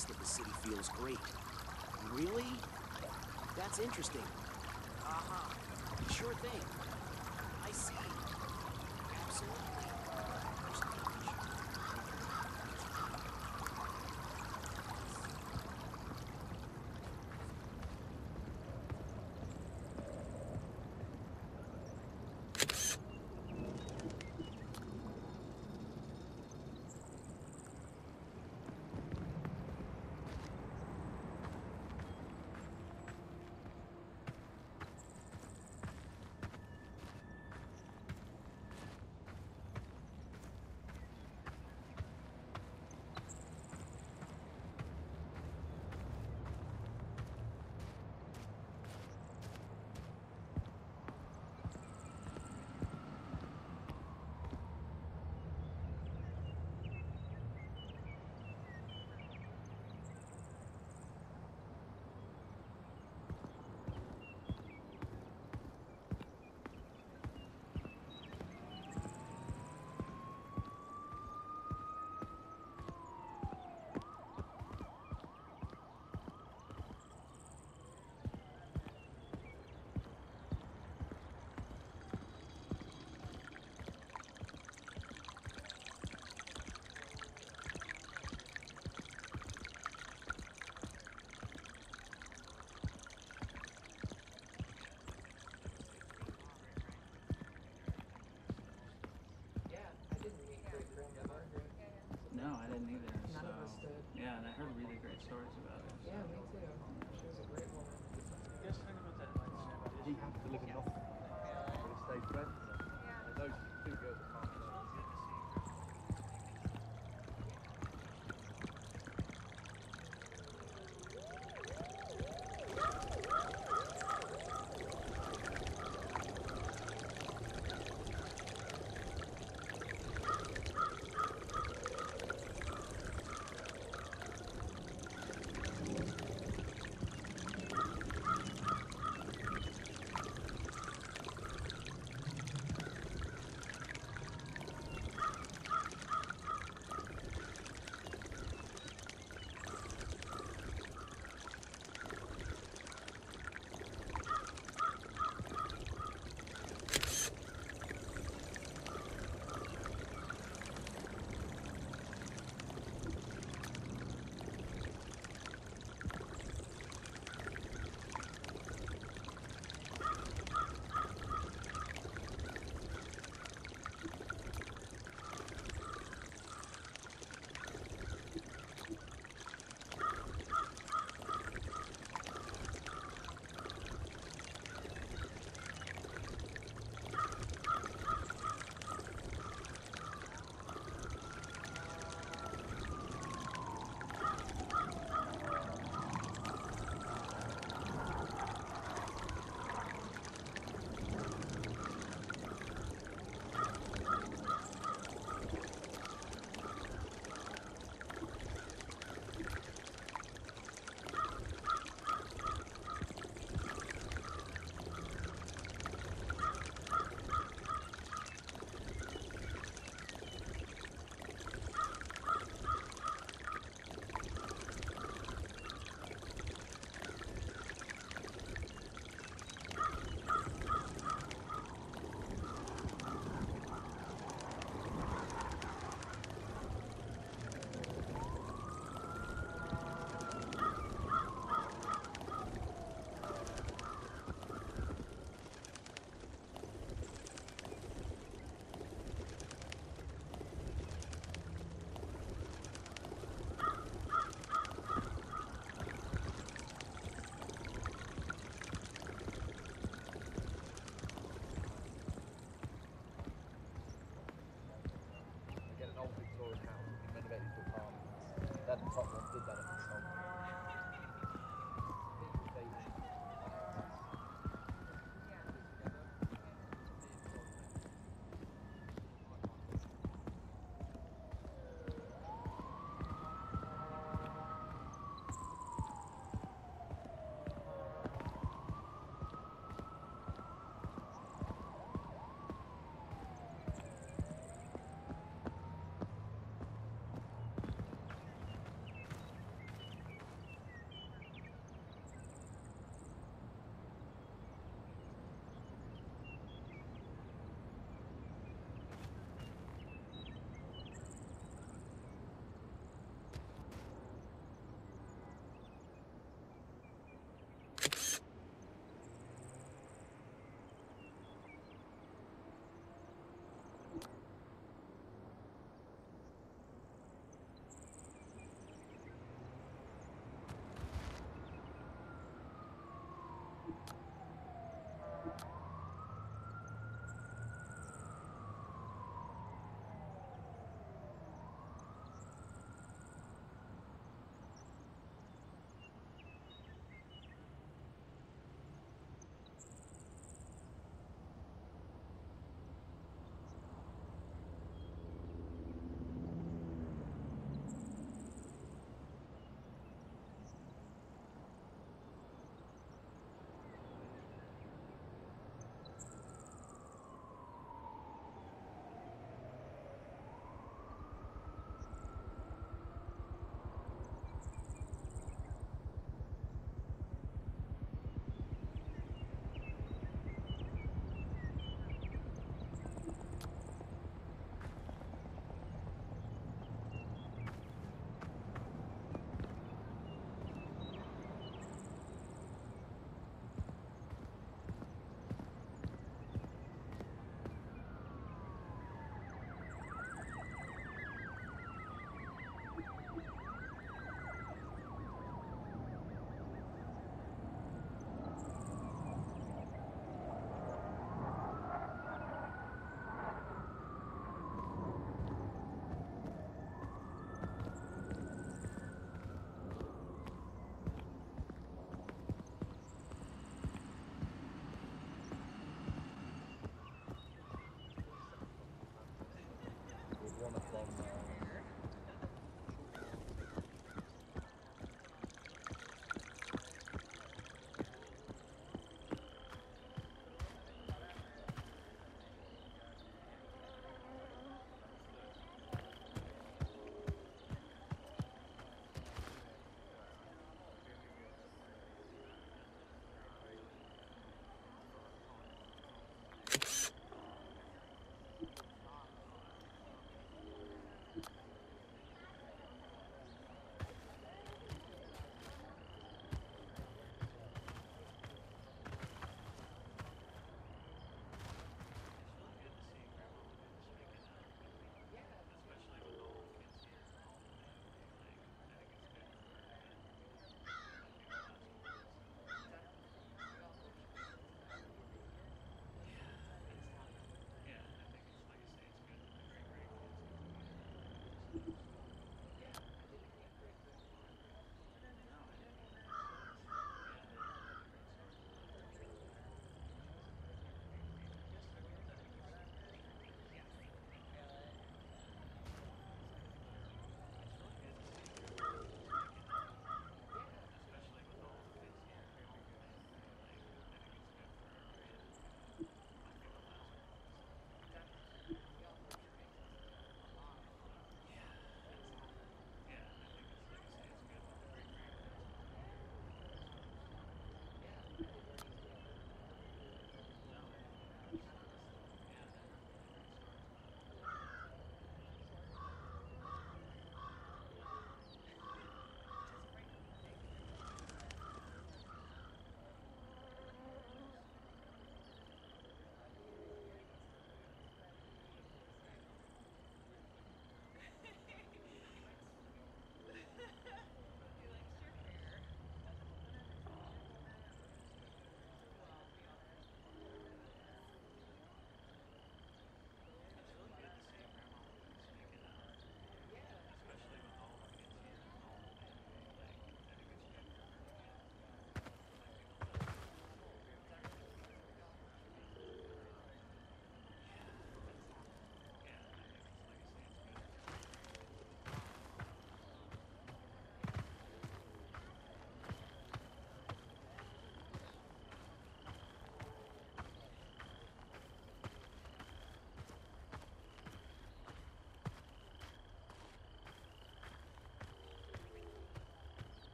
rest of the city feels great. Really? That's interesting. Aha. Uh -huh. Sure thing. I see. Absolutely. sorry.